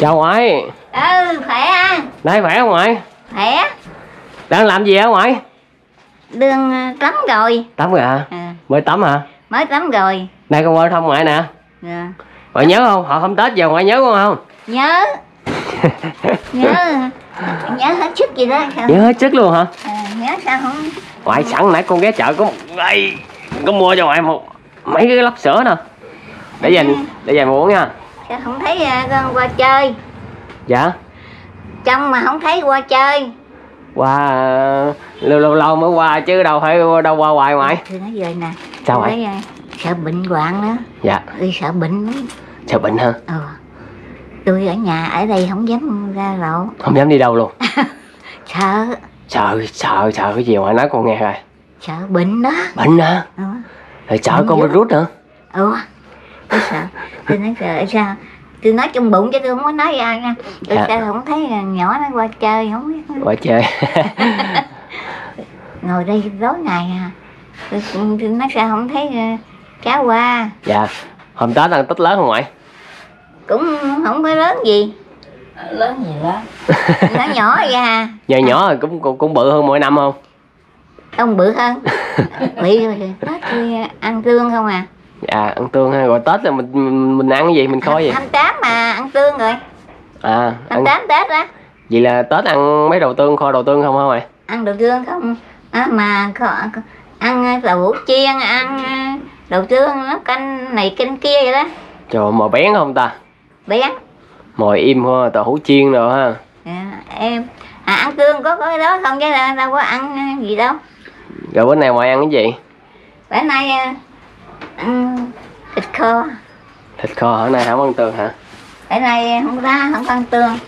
chào ngoại ừ khỏe à Đây khỏe không ngoại? Khỏe. Đang làm gì hả ngoại? Đường ờ, tắm rồi. Tắm rồi hả? Ừ, mới tắm hả? Mới tắm rồi. Nay con qua thăm ngoại nè. Ừ. ngoại nhớ không? Họ không tết giờ ngoại nhớ con không? Nhớ. Nhớ. Nhớ hết sức gì đó sao? Nhớ hết sức luôn hả? Ờ, nhớ sao không? Ngoại sẵn nãy con ghé chợ có đây có mua cho ngoại một mấy cái lắp sữa nè. Để dành để dành uống nha sao không thấy ờ, con qua chơi? Dạ? Trong mà không thấy qua chơi. Qua lâu lâu lâu mới qua chứ đâu phải đâu qua hoài ngoại thì nói về nè. Sao vậy? ờ, sợ bệnh hoạn nữa. Dạ. Tôi sợ bệnh lắm. Sợ bệnh hả? Ừ tôi ở nhà ở đây không dám ra lộ. Không dám đi đâu luôn? Sợ. Sợ sợ sợ cái gì ngoại nói con nghe rồi. Sợ bệnh đó. Bệnh hả? Ừ. rồi sợ con virus nữa ừ tôi sợ. Tôi nói sợ sao? Tôi nói trong bụng chứ tôi không có nói ra nha. Tôi Dạ. sao không thấy nhỏ nó qua chơi không biết. Qua chơi. Ngồi đây tối ngày à. Tôi, tôi nói sao không thấy ờ, cháu qua? Dạ. Hôm tết ăn tết lớn không ngoại? Cũng không có lớn gì. Lớn gì lớn nó nhỏ ra nhỏ nhỏ rồi cũng cũng, cũng bự hơn mỗi năm không? Ông bự hơn. Bị rồi tết tôi ăn tương không à dạ ăn tương ha rồi tết là mình mình, mình ăn cái gì mình coi gì hai tám mà ăn tương rồi. À hai ăn, tám tết á. Vậy là tết ăn mấy đầu tương kho đầu tương không hả ngoại ăn đồ tương không? À, mà có, có, ăn đậu hũ chiên ăn ờ, đậu tương nó canh này canh kia vậy đó. Trời mồi bén không ta? Bé mồi im thôi tàu hũ chiên rồi ha. À, em. À, ăn tương có cái đó không? Chứ là đâu có ăn ờ, gì đâu. Rồi bữa nay ngoại ăn cái gì? Bữa nay ăn thịt kho. Thịt kho hả? Nay không ăn tương hả? Bữa nay không ra không ăn tương.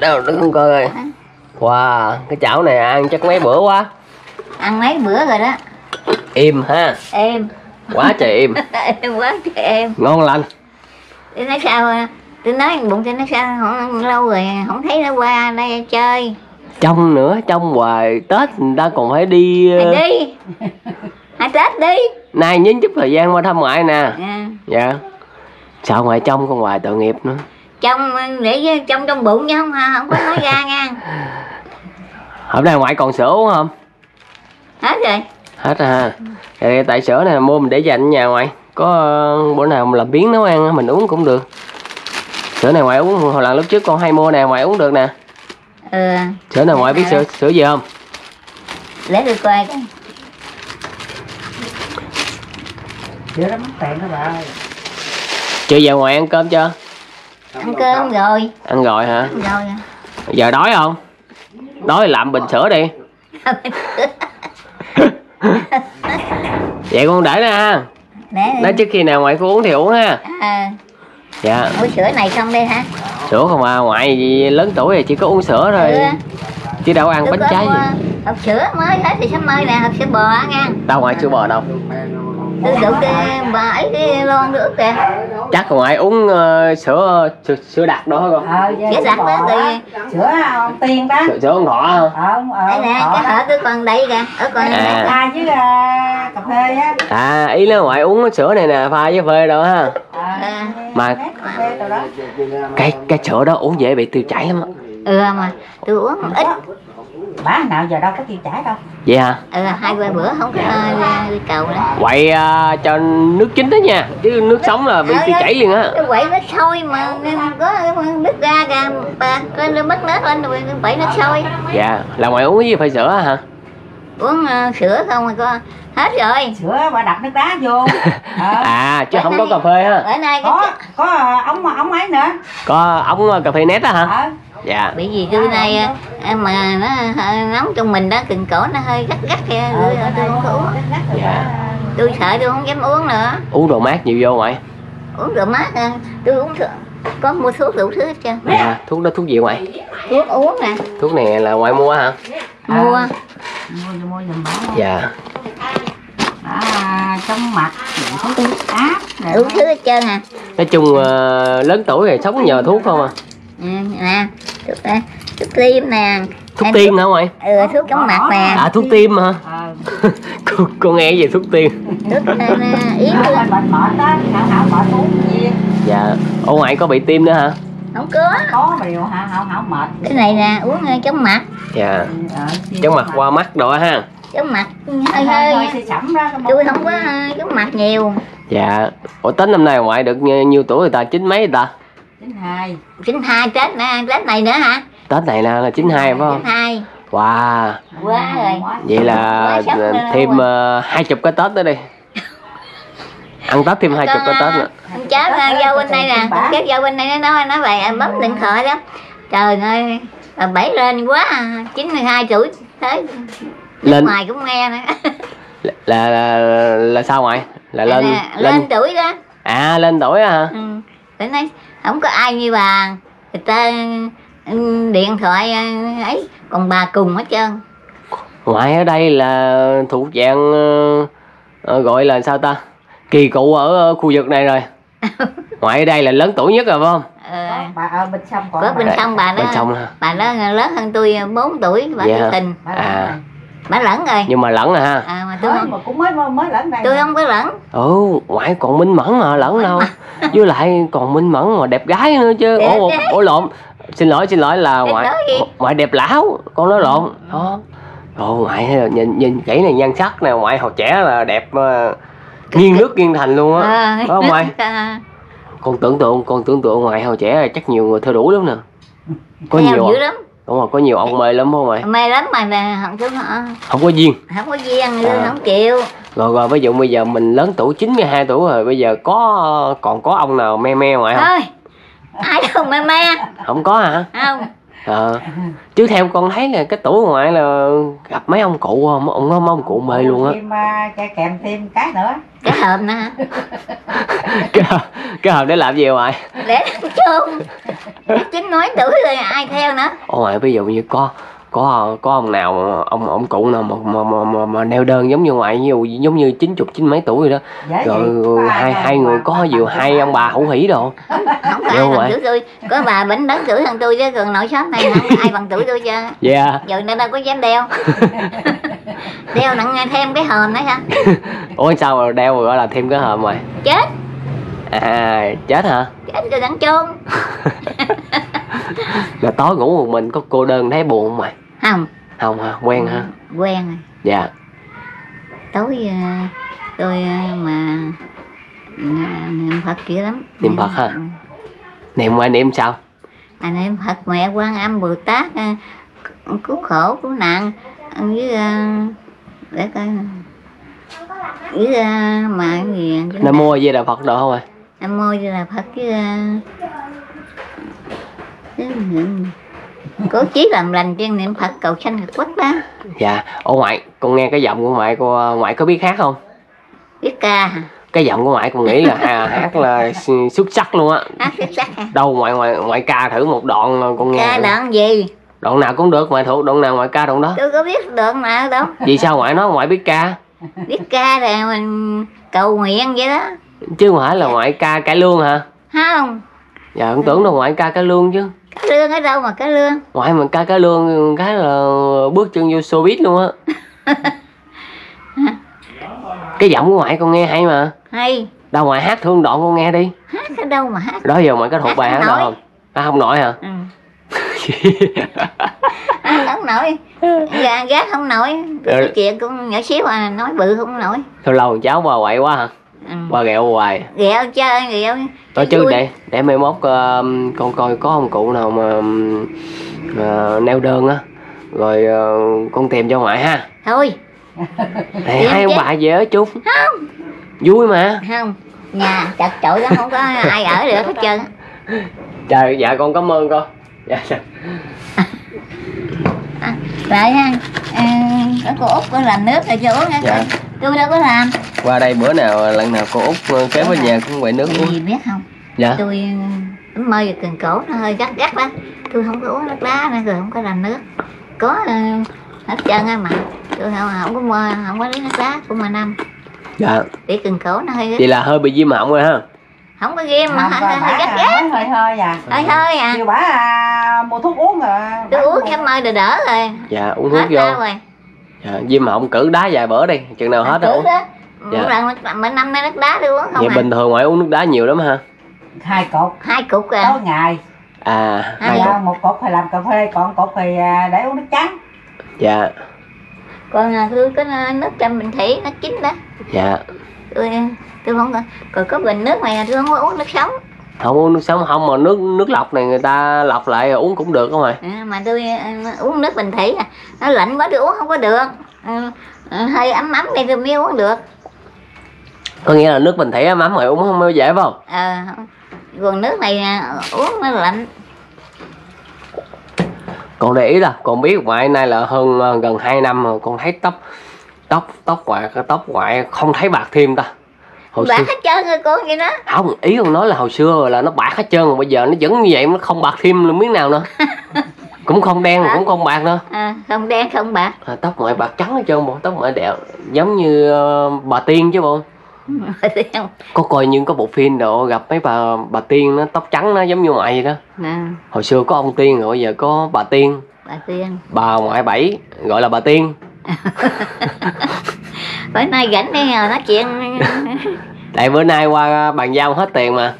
Đâu đứng con coi ơi wow cái chảo này ăn chắc mấy bữa quá. Ăn mấy bữa rồi đó. Im ha. Em. Quá trời im. Em quá trời em. Ngon lành. Tôi nói sao tôi nói bụng tôi nói sao không lâu rồi không thấy nó qua đây chơi. Trong nữa trong hoài tết người ta còn phải đi Thì ờ, đi. Hai tết đi nay nhấn chút thời gian qua thăm ngoại nè. À, dạ. Sao ngoại trong con hoài tội nghiệp nữa? Trong để trong trong bụng chứ không không có nói ra nha. Hôm nay ngoại còn sữa uống không? Hết rồi. Hết rồi ha. Thì tại sữa này mua mình để dành ở nhà ngoại. Có ờ, bữa nào mình làm biến nấu ăn mình uống cũng được. Sữa này ngoại uống hồi lần lúc trước con hay mua nè ngoại uống được nè. Ừ. Sữa này ngoại biết sữa sữa gì không? Để tôi coi Dữ lắm tiền đó bà ơi. Chưa giờ ngoại ăn cơm chưa? Ăn cơm rồi. Ăn rồi hả? Ăn rồi giờ đói không? Đói làm bình sữa đi. Vậy con để nè ha. Để nói trước khi nào ngoại có uống thì uống ha. À, dạ. Uống sữa này không đây hả? Sữa không à ngoại gì lớn tuổi thì chỉ có uống sữa thôi. Ừ. chứ đâu ăn tôi bánh trái gì. hộp sữa mới hết thì sắp mới nè hộp sữa bò nha. Đâu ngoại sữa bò đâu tôi đụng cái bà ấy cái lon nước kìa. Chắc ngoại uống ờ, sữa sữa, sữa đặc đó con Ờ, sữa đặc đó thì Sữa ông tiên đó. Sữa, sữa ông thọ hả? Ờ, ông- ờ, đây nè cái đó. hộp tôi còn đây kìa ở còn À. Pha với ờ, cà phê á. À ý là ngoại uống cái sữa này nè pha với phê đâu ha? Ờ, Mà- mét cà phê đồ đó. Cái cái sữa đó uống dễ bị tiêu chảy lắm á. Ừ mà tôi uống ít Bả nào giờ đâu có tiêu chảy đâu. Vậy hả? Ừ hai ba bữa không có ờ, đi cầu nữa. Quậy à, cho nước chính đó nha chứ nước sống là bị tiêu chảy liền á. quậy nó sôi mà nên có nước ra kìa bà coi nó mất nước lên rồi quậy nó sôi. Dạ là ngoại uống cái gì phải sữa hả? Uống ờ, sữa không mà có hết rồi. Sữa bà đập nước đá vô. Ờ, à chứ không có cà phê ha bữa nay Có, cái có ờ, ống ống ấy nữa. Có ống cà phê nét á hả? Ờ, dạ. Bị gì tôi nay ờ, mà nó nóng trong mình đó cần cổ nó hơi gắt gắt kìa tôi, tôi không có uống dạ. tôi sợ tôi không dám uống nữa. Uống đồ mát nhiều vô ngoại. Uống rượu mát ờ, tôi uống rượu có mua thuốc đủ thứ hết trơn. Dạ thuốc đó thuốc gì ngoại? Thuốc uống nè. Thuốc này là ngoại mua hả? Mua. Mua vô mua giùm bả dạ. À, trong mặt thuốc áp rồi đủ thứ hết trơn à. Nói chung ờ, lớn tuổi thì sống nhờ thuốc không à? Ừ, nè thuốc ờ, thuốc tim nè. Thuốc Em tiên hả ngoại? Ừ, thuốc chống mặt nè. À thuốc tim hả? Ờ, cô, cô nghe về thuốc tiên thuốc ờ, yến Ở bên bệnh mệt đó, hảo hảo viên dạ. Ô ngoại có bị tim nữa hả? Không có. Có mà điều hả không không mệt. Cái này nè uống ờ, chống mặt. Dạ. Ờ, chia chóng mặt qua mắt đồ ha. Chống mặt hơi hơi. hơi hơi sẫm ra cái tôi không có ờ, chống mặt nhiều. Dạ. Ủa tính năm nay ngoại được nhiêu tuổi người ta? Chín mấy người ta chín hai. Chín hai tết nè tết này nữa hả? Tết này là là chín hai phải không? chín hai. Wow. Quá rồi. Vậy là thêm uh, hai chục cái tết nữa đi. Ăn tết thêm hai chục cái tết nữa. con cháu ờ, dâu bên đây nè. Con cháu dâu bên đây nó nói nó vậy ờ, bấm điện thoại đó. Trời ơi bà bảy lên quá à, 92 tuổi thế lên. ngoài cũng nghe nữa. Là là, là sao ngoại là lên lên. lên tuổi đó. À lên tuổi hả? Ừ. phải nói không có ai như bà. Người ta ừ, điện thoại ờ, ấy còn bà cùng hết trơn. Ngoại ở đây là thuộc dạng ờ, ờ, gọi là sao ta? Kỳ cựu ở ờ, khu vực này rồi. Ngoại ở đây là lớn tuổi nhất rồi phải không? Ờ, Có, bà ở bên sông còn có bên bà- sông bà đó. Bên sông hả? Bà đó lớn hơn tôi 4 tuổi bà yeah. tình. Bà À. à. bà lẫn rồi. Nhưng mà lẫn rồi ha? À, mà tôi không mà cũng mới mới lẫn đây tôi mà. không có lẫn. Ừ ngoại còn minh mẫn mà lẫn đâu. Với lại còn minh mẫn mà đẹp gái nữa chứ. Đẹp ủa, ủa lộn. Xin lỗi xin lỗi là ngoại ngoại đẹp lão con nói lộn. Đó. Ồ, ngoại nhìn nhìn kỹ này nhan sắc nè ngoại hồi trẻ là đẹp uh, nghiêng nước nghiêng thành luôn á. Ờ. Đó không ngoại. À, con tưởng tượng con tưởng tượng ngoại hồi trẻ là chắc nhiều người theo đuổi lắm nè. Có theo nhiều dữ lắm đúng rồi có nhiều ông mê lắm không ngoại mê lắm mà là không có không có duyên. Không có duyên À. không chịu. Rồi rồi ví dụ bây giờ mình lớn tuổi 92 tuổi rồi bây giờ có còn có ông nào me me ngoại không? Thôi ai đâu mê mê không có hả? Không Ờ. chứ theo con thấy là cái tuổi ngoại là gặp mấy ông cụ không? Ông mấy ông cụ mê luôn á. Thêm uh, cái kèm thêm cái nữa. Cái hộp nè. Hả? cái cái hộp để làm gì ngoại để làm chôn chín nói tuổi rồi ai theo nữa. Ồ ngoại ví dụ như có có có ông nào ông ông cụ nào mà mà mà, mà, mà neo đơn giống như ngoại nhiều giống như chín chục chín mấy tuổi rồi đó. Dễ rồi? Có hai ai hai người mà có nhiều hai ông bà hữu hỉ đồ. Không ai bằng vậy? tuổi tôi. Có bà bánh lớn tuổi hơn tôi chứ còn nội xóm này không ai bằng tuổi tôi chứ. Dạ. Giờ nó đâu có dám đeo. Đeo nặng thêm cái hòm nữa hả? Ủa sao mà đeo rồi gọi là thêm cái hộp ngoài chết. À chết hả? Chết rồi đặng chôn. Là tối ngủ một mình có cô đơn thấy buồn không mày không. Không hả? Quen hả? Quen rồi. Dạ. Tối ờ, tôi ờ, mà niệm phật dữ lắm. Niệm Phật hả? Ừ. niệm ngoại niệm sao? À niệm phật mẹ quan âm bồ tát ờ, cứu khổ cứu nạn với để coi với mà gì nam mô di đà phật đồ không ạ? Nam mô như là phật với với cố chí làm lành chuyên niệm phật cầu sanh cực quốc đó dạ ủa ngoại con nghe cái giọng của ngoại cô ngoại có biết hát không? Biết ca cái giọng của ngoại con nghĩ là à, hát là xuất sắc luôn á. Hát xuất sắc hả? đâu ngoại ngoại ngoại ca thử một đoạn là con nghe ca đoạn gì? Đoạn nào cũng được ngoại thuộc đoạn nào ngoại ca đoạn đó. Tôi có biết đoạn nào đâu. Vì sao ngoại nói ngoại biết ca? Biết ca rồi mình cầu nguyện vậy đó. Chứ không phải là ngoại ca cải lương hả? Không. Dạ con tưởng đâu ngoại ca cải lương chứ cái lương ở đâu mà cái lương? Ngoại mà ca cải lương cái là bước chân vô showbiz luôn á. Cái giọng của ngoại con nghe hay mà. Hay. Đâu ngoại hát thương đoạn con nghe đi. Hát ở đâu mà hát? Đó giờ ngoại có thuộc bài hát đâu không? À, không nổi hả? Ừ. hát không nổi. Gà gác không nổi. Cái Ừ. chuyện cũng nhỏ xíu à nói bự không nổi. Lâu lâu cháu qua quậy quá hả ừ. qua ghẹo hoài. Ghẹo chơi ghẹo. Nói chứ để để mai mốt ờ, con coi có ông cụ nào mà ờ, neo đơn á. Rồi ờ, con tìm cho ngoại ha. Thôi. Này, hai ông bà về ở chung không. Vui mà. Không. Nhà chật chội lắm không có ai ở được hết trơn. Trời dạ con cảm ơn con. Dạ dạ. à, vậy ha. À, cô út có làm nước rồi cho uống nha. Dạ. tôi đâu có làm qua đây bữa nào lần nào cô út ờ, kéo về nhà cũng quậy nước uống gì biết không? Dạ. Tôi tấm mơ và cần cổ nó hơi gắt gắt đó tôi không có uống nước đá nữa rồi không có làm nước. Có ờ, hết trơn á mà. Tôi không không có mơ không có lấy nước đá của mà năm. Dạ. Để cần cổ nó hơi vậy là hơi bị viêm họng rồi ha? Không có ghim mà hơi, gắt à, gắt. hơi hơi à. Hơi hơi à. Kêu bà à, mua thuốc uống rồi tôi uống cái mơ đỡ đỡ rồi. Dạ uống thuốc hết vô. đau rồi. Dạ, viêm họng cử đá vài bữa đi chừng nào hết rồi Dạ. lần mà năm nay nước đá tôi uống không vậy à bình thường ngoại uống nước đá nhiều lắm ha Hai cột hai cục à? Tối ngày. À. Hai dạ, cục. một cục thì làm cà phê còn cục thì à, để uống nước trắng. Dạ. Còn à, tôi có nước trăm bình thủy nó chín đó. Dạ. Tôi tôi không có còn có bình nước này tôi không có uống nước sống. Không uống nước sống không mà nước nước lọc này người ta lọc lại rồi uống cũng được không mày à, mà tôi à, uống nước bình thủy à, nó lạnh quá tôi uống không có được. À, à, hơi ấm ấm đây tôi mới uống được có nghĩa là nước bình thủy ấm rồi uống không dễ phải không? À, còn nước này à, uống nó lạnh. Còn để ý là con biết ngoại nay là hơn ờ, gần 2 năm rồi con thấy tóc tóc tóc ngoại tóc ngoại không thấy bạc thêm ta. Hồi bạc xưa hết trơn rồi con vậy đó. Không ý con nói là hồi xưa là nó bạc hết trơn rồi bây giờ nó vẫn như vậy nó không bạc thêm là miếng nào nữa. Cũng không đen mà cũng không bạc nữa. À, không đen không bạc. À, tóc ngoại bạc trắng hết trơn bộ tóc ngoại đẹp giống như ờ, bà tiên chứ bộ có coi những có bộ phim độ gặp mấy bà bà tiên nó tóc trắng nó giống như ngoại vậy đó. À, hồi xưa có ông tiên rồi bây giờ có bà tiên. Bà tiên. Bà ngoại bảy gọi là bà tiên. Bữa nay rảnh nhờ nói chuyện. Tại bữa nay qua bàn giao hết tiền mà.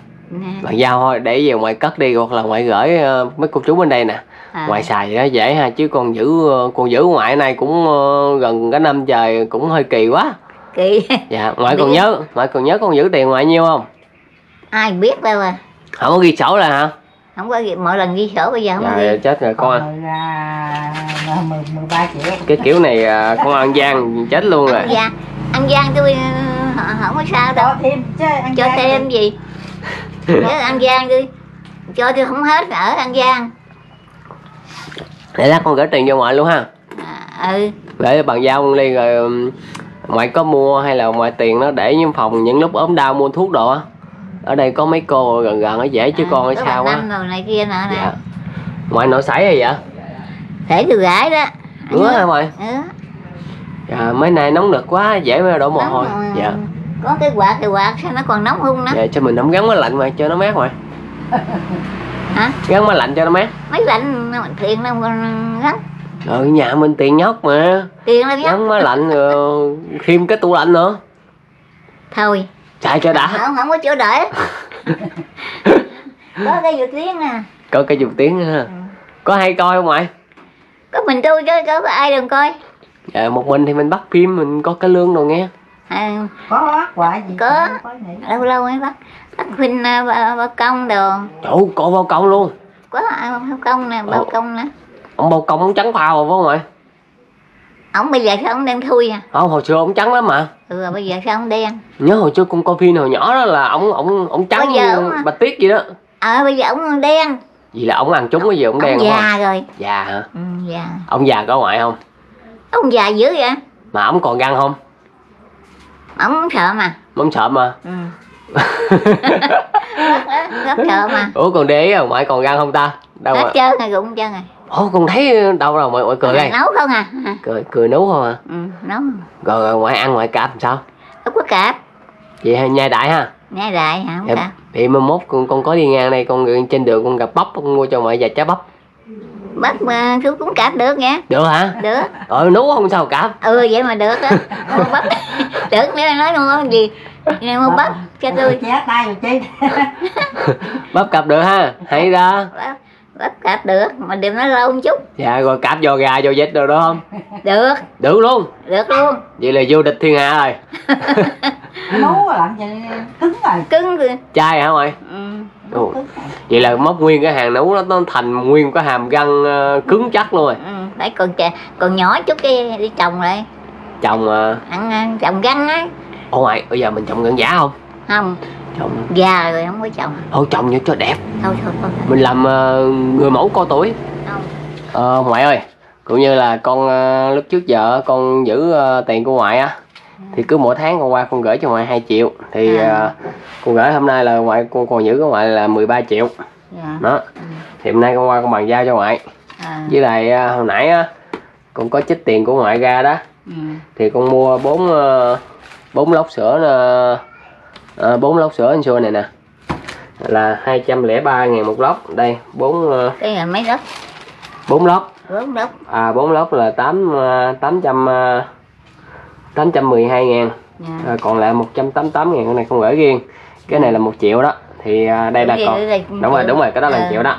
Bàn giao thôi để về ngoài cất đi hoặc là ngoại gửi ờ, mấy cô chú bên đây nè. À, ngoại xài vậy đó dễ ha chứ còn giữ ờ, còn giữ ngoại này cũng ờ, gần cái năm trời cũng hơi kỳ quá kỳ. Dạ ngoại còn Biết. nhớ ngoại còn nhớ con giữ tiền ngoại nhiêu không? Ai biết đâu à. Không có ghi sổ là hả? Không có ghi, mỗi lần ghi sổ bây giờ không có dạ ghi. chết rồi con còn à, mười, mười ba triệu. Cái kiểu này à, con ăn gian chết luôn rồi. Ăn gian ăn gian tôi ờ, không có sao đâu. Cho thêm chứ ăn cho thêm thì- gì? Nhớ ăn gian tôi cho tôi không hết ở ăn gian. Để lát con gửi tiền cho ngoại luôn ha. À, ừ. Để bàn giao con ly rồi ngoại có mua hay là ngoại tiền nó để trong phòng những lúc ốm đau mua thuốc đồ á? Ở đây có mấy cô gần gần nó dễ chứ à, con có sao quá này kia nọ nè. Dạ. Ngoại nội sảy hay vậy? Thể tôi gãi đó. Ngứa hả ngoại ừ. dạ mấy nay nóng nực quá dễ đổ mồ hôi. dạ. Có cái quạt cái quạt sao nó còn nóng hơn nữa? Dạ cho mình không gắn máy lạnh mà cho nó mát ngoại hả? Gắn máy lạnh cho nó mát. Mấy lạnh tiền đâu còn gắn ở nhà mình tiền nhóc mà. Tiền nhá gắn máy lạnh rồi thêm cái tủ lạnh nữa. Thôi. Chạy cho đã. Không không có chỗ đợi có cái dự tiếng nè. Có cái dùng tiếng ha. Có hay coi không ngoại có mình tôi chứ có ai đừng coi. Dạ một mình thì mình bắt phim mình có cái lương rồi nghe. À, có quả gì Có. không có nghĩ. lâu lâu mới bắt. Bắt khuyên à, ba, ba công đồ. Ơi, coi bao công luôn. Có ai bao công nè bao công nè ông bao công ông trắng phao rồi phải không ngoại ổng bây giờ sao ổng đang thui à? Không hồi xưa ông trắng lắm mà. Ừ bây giờ sao ổng đen? Nhớ hồi trước con coi phim hồi nhỏ đó là ông ông ông trắng Bây giờ ông- bạch tuyết gì đó. Ờ bây giờ ổng đen. Vì là ông ăn trúng cái gì ông đen ổng đúng không già rồi. Già hả? Ừ, già. Ông già có ngoại không? Ông già dữ vậy? Mà ông còn răng không? Ổng sợ mà. Ông sợ mà. Ừ. rất sợ mà. Ủa còn ý không ngoại còn răng không ta? Đâu hết mà? trơn rồi cũng trơn rồi ủa còn thấy đâu rồi ngoại, ngoại cười đây? Nấu không à? À, cười cười nấu không à? Ừ, nấu. Rồi, rồi ngoại ăn ngoại cạp làm sao? Không có cạp. Vậy hay nhai đại ha? Nghe đại hả không em cạp? thì mai mốt con, con có đi ngang đây con trên đường con gặp bắp con mua cho ngoại vài trái bắp. Bắt mà chú cũng cạp được nha. Được hả? Được. Ờ nấu không sao cạp. Ừ vậy mà được á. Mua bắp. Được nếu nói mua gì? Nè, mua bắp cho tôi. ché tay rồi chi. Bắp cạp được ha? Hay ra bắp, bắp cạp được mà đừng nói lâu một chút. Dạ rồi cạp giò gà giò vịt rồi đó không? Được. Được luôn. Được luôn. Vậy là vô địch thiên hạ rồi. Nấu làm gì? Cứng rồi. Cứng rồi. Chai hả ngoại ừ. Ồ, rồi. vậy là móc nguyên cái hàng nấu nó nó thành nguyên cái hàm răng ờ, cứng chắc luôn rồi. Ừ. phải còn còn nhỏ chút cái đi trồng lại. Chồng ờ, ăn, ăn trồng găng á. Ô ngoại bây giờ mình trồng gần giá không? Không chồng. Già rồi không có trồng thôi trồng cho cho đẹp. Thôi thôi thôi. Mình làm ờ, người mẫu co tuổi. Không. Ờ, ngoại ơi cũng như là con ờ, lúc trước giờ con giữ ờ, tiền của ngoại á thì cứ mỗi tháng con qua con gửi cho ngoại 2 triệu. Thì À. ờ, con gửi hôm nay là ngoại con còn giữ của ngoại là 13 triệu. Dạ. Đó. Thì hôm nay con qua con bàn giao cho ngoại. À. với lại ờ, hồi nãy á con có trích tiền của ngoại ra đó. Ừ. thì con mua bốn bốn lốc sữa ờ, bốn lốc sữa anh xua này nè. Là 203 ngàn một lốc. Đây bốn ờ, cái là mấy đất bốn lốc. Bốn đất à bốn lốc là tám ờ, tám trăm ờ, tám trăm mười hai ngàn. Dạ. à, còn lại một trăm tám tám ngàn cái này không gửi riêng. Cái này là một triệu đó. Thì à, đây là còn đúng rồi đúng rồi cái đó là Ờ, triệu đó.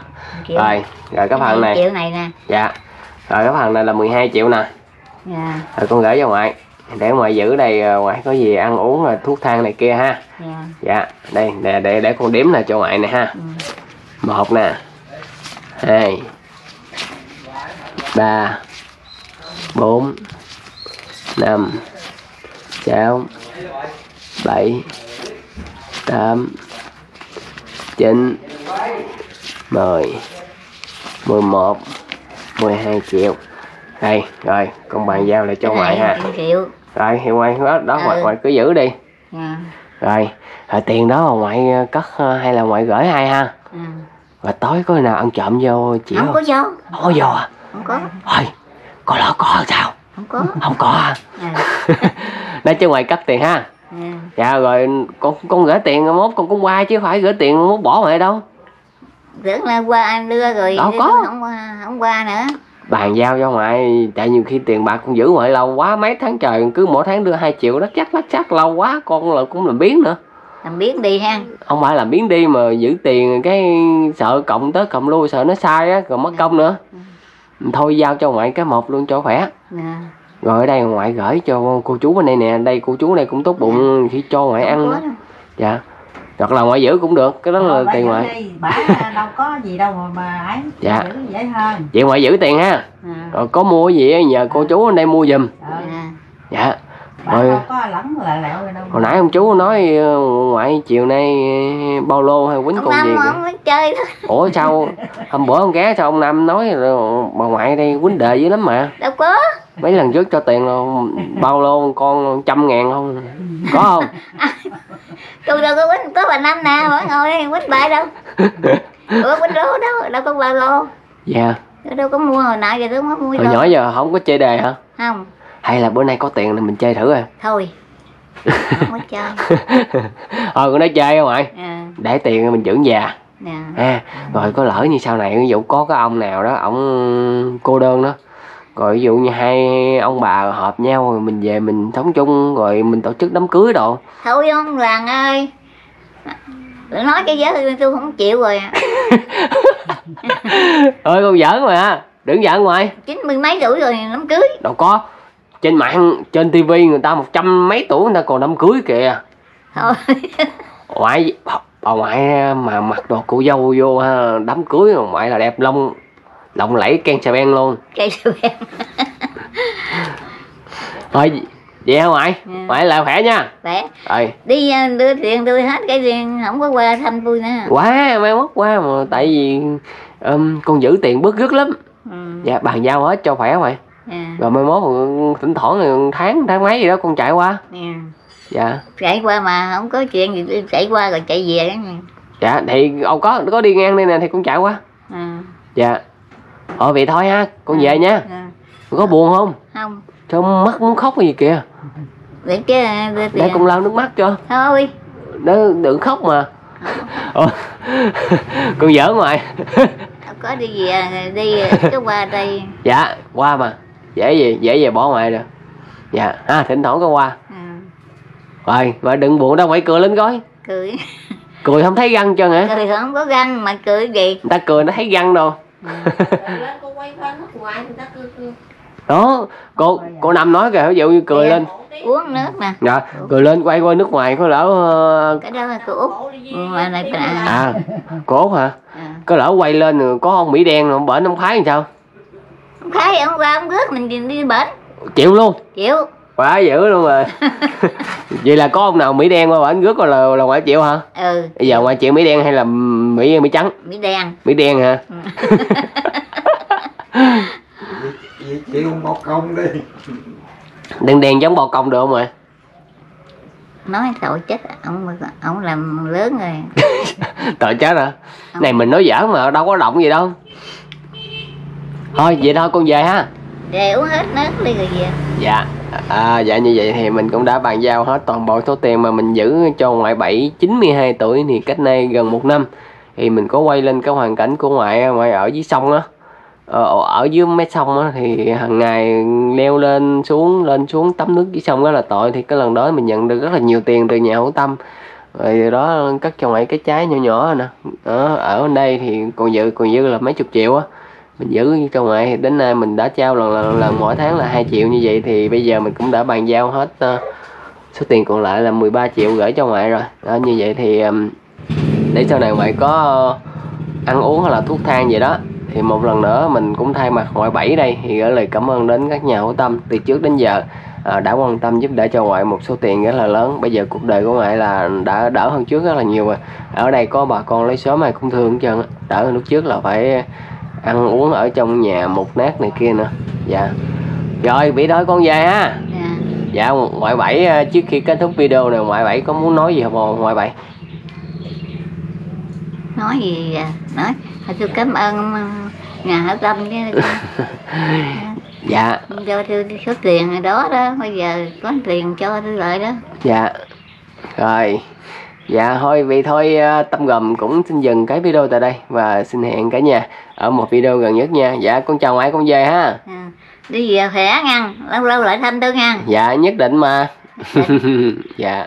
Triệu. rồi rồi cái phần này triệu này nè. Dạ. Rồi cái phần này là 12 triệu nè. Dạ. Rồi con gửi cho ngoại để ngoại giữ đây à, ngoại có gì ăn uống rồi thuốc thang này kia ha. Dạ. Dạ đây để để để con đếm nè cho ngoại nè ha. Ừ. một nè hai ba bốn năm sáu bảy tám chín mười mười một mười hai triệu. Đây rồi con bàn giao lại cho Cái ngoại này ha triệu rồi thì ngoại đó, đó ngoại, Ừ. ngoại cứ giữ đi. Dạ. Rồi rồi tiền đó ngoại ờ, cất ờ, hay là ngoại gửi ai ha? Ừ. rồi tối có nào ăn trộm vô chị không không? có vô. Không có vô à? Không có. Thôi có lỡ có sao? Không có. Không có à? À. nói chứ ngoại cất tiền ha. Ừ. dạ rồi con con gửi tiền mốt con cũng qua chứ phải gửi tiền mốt bỏ ngoại đâu? Tưởng là qua anh đưa rồi tôi có. không qua không qua nữa bàn giao cho ngoại tại nhiều khi tiền bạc con giữ ngoại lâu quá mấy tháng trời cứ mỗi tháng đưa 2 triệu đó chắc lắc chắc lâu quá con là cũng làm biến nữa. Làm biến đi ha. Không phải làm biến đi mà giữ tiền cái sợ cộng tới cộng lui sợ nó sai á còn mất công nữa. Thôi giao cho ngoại cái một luôn cho khỏe. Nè. rồi ở đây ngoại gửi cho cô chú bên đây nè đây cô chú này cũng tốt bụng khi cho ngoại ăn dạ hoặc là ngoại giữ cũng được cái đó Rồi, là tiền ngoại. bả đâu có gì đâu mà mà ấy Dạ. giữ dễ hơn. Vậy ngoại giữ tiền ha. À. rồi có mua gì nhờ cô chú bên đây mua giùm. Ờ, à. dạ. bả Rồi. có lẫn là lẹo rồi đâu. Hồi nãy ông chú nói ờ, ngoại chiều nay ờ, bao lô hay quýnh con gì kìa. ông mới chơi đó ủa sao? Hôm bữa ông ghé sao ông năm nói bà ngoại đây quýnh đề dữ lắm mà. Đâu có. Mấy lần trước cho tiền rồi, bao lô con trăm ngàn không? Có không? Tôi đâu có quýnh có bà năm nè mỗi ngồi đây quýnh bài đâu. Ủa quýnh lô đâu đâu có bà lô. Dạ. Tôi đâu có mua hồi nãy giờ tôi không có mua hồi nhỏ giờ không có chơi đề hả? Không hay là bữa nay có tiền thì mình chơi thử à thôi. Không có chơi. Ờ con nói chơi không ngoại à, để tiền mình dưỡng già. Nè ha rồi có lỡ như sau này ví dụ có cái ông nào đó ổng cô đơn đó rồi ví dụ như hai ông bà hợp nhau rồi mình về mình sống chung rồi mình tổ chức đám cưới đồ. Thôi ông làng ơi. Tôi nói cái giới tôi không chịu rồi à. ơi con giỡn mà đừng giỡn ngoại chín mươi mấy tuổi rồi đám cưới. Đâu có trên mạng trên tivi người ta một trăm mấy tuổi người ta còn đám cưới kìa. Thôi. Ngoại bà, ngoại mà mặc đồ cô dâu vô ha, đám cưới mà ngoại là đẹp lông lộng lẫy ken xà beng luôn. Cây sữa em thôi vậy hả ngoại? Ừ. ngoại lại khỏe nha. Khỏe. Rồi. Đi à, đưa tiền tôi hết cái tiền không có qua thăm tôi nữa. Quá mai mốt quá mà tại vì um, con giữ tiền bớt rứt lắm. Ừ. dạ bàn giao hết cho khỏe mày à, rồi mai mốt thỉnh thoảng tháng tháng mấy gì đó con chạy qua. À. dạ. Chạy qua mà không có chuyện gì chạy qua rồi chạy về đó nha. dạ thì ông có có đi ngang đây nè thì con chạy qua. À. dạ. Thôi vậy thôi ha con về nha. À. có buồn không? Không. Sao mắt muốn khóc gì kìa? Để đưa để tiền con lau nước mắt cho. Thôi. Đừng, đừng khóc mà. Ủa, con giỡn ngoài. Có đi về đi cứ qua đây. Dạ qua mà dễ gì dễ về bỏ ngoài được. Dạ. Ha thỉnh thoảng có qua. À. rồi mà đừng buồn đâu phải cười lên coi cười. Cười không thấy răng cho hả? Cười không có răng mà cười gì. Người ta cười nó thấy răng đâu. Cười đó cô cô năm nói kìa ví dụ như cười lên. Uống nước nè dạ cười lên quay qua nước ngoài có lỡ ờ, cái đó là của út. Ừ, mà này à. à cố hả? À. có lỡ quay lên rồi có ông mỹ đen rồi bển ông phái làm sao không thấy ông qua ông rước mình đi, đi bển chịu luôn. Chịu. Quá dữ luôn rồi. Vậy là có ông nào mỹ đen qua bển rước rồi là là ngoại chịu hả? Ừ. Bây giờ ngoại chịu mỹ đen hay là mỹ mỹ trắng? Mỹ đen. Mỹ đen hả? Vậy chịu một công đi. Đen đen giống bò công được không ạ? Nói tội chết ông ông làm lớn rồi. Tội chết hả? Này mình nói giỡn mà đâu có động gì đâu thôi vậy thôi con về ha. Về uống hết nước đi rồi về. Dạ. À, dạ như vậy thì mình cũng đã bàn giao hết toàn bộ số tiền mà mình giữ cho ngoại bảy 92 tuổi thì cách nay gần một năm. Thì mình có quay lên cái hoàn cảnh của ngoại ngoại ở dưới sông á. Ờ, ở dưới mé sông á thì hàng ngày leo lên xuống lên xuống tắm nước dưới sông đó là tội. Thì cái lần đó mình nhận được rất là nhiều tiền từ nhà hữu tâm. Rồi đó cất cho ngoại cái trái nhỏ nhỏ nè. Ở ở đây thì còn dư còn dư là mấy chục triệu á mình giữ cho ngoại đến nay mình đã trao lần lần, lần mỗi tháng là 2 triệu như vậy thì bây giờ mình cũng đã bàn giao hết uh, số tiền còn lại là 13 triệu gửi cho ngoại rồi. Đó như vậy thì um, để sau này ngoại có uh, ăn uống hay là thuốc thang gì đó thì một lần nữa mình cũng thay mặt ngoại bảy đây thì gửi lời cảm ơn đến các nhà hảo tâm từ trước đến giờ à, đã quan tâm giúp đỡ cho ngoại một số tiền rất là lớn. Bây giờ cuộc đời của ngoại là đã đỡ hơn trước rất là nhiều rồi. Ở đây có bà con lấy sớm này cũng thương hết trơn đỡ hơn lúc trước là phải ăn uống ở trong nhà một nát này kia nữa. Dạ. Rồi bị đói con về ha. Dạ. dạ ngoại bảy à, trước khi kết thúc video này ngoại bảy có muốn nói gì không? Ngoại bảy nói gì à? nói. Tôi cảm ơn nhà hảo tâm chứ. Dạ. Cho tôi số tiền đó đó. Bây giờ có tiền cho tôi lại đó. Dạ. Rồi dạ thôi vậy thôi à, tâm gầm cũng xin dừng cái video tại đây và xin hẹn cả nhà ở một video gần nhất nha. Dạ con chào ngoại con về ha. À, đi về khỏe nha lâu lâu lại thăm tôi nha dạ nhất định mà. Dạ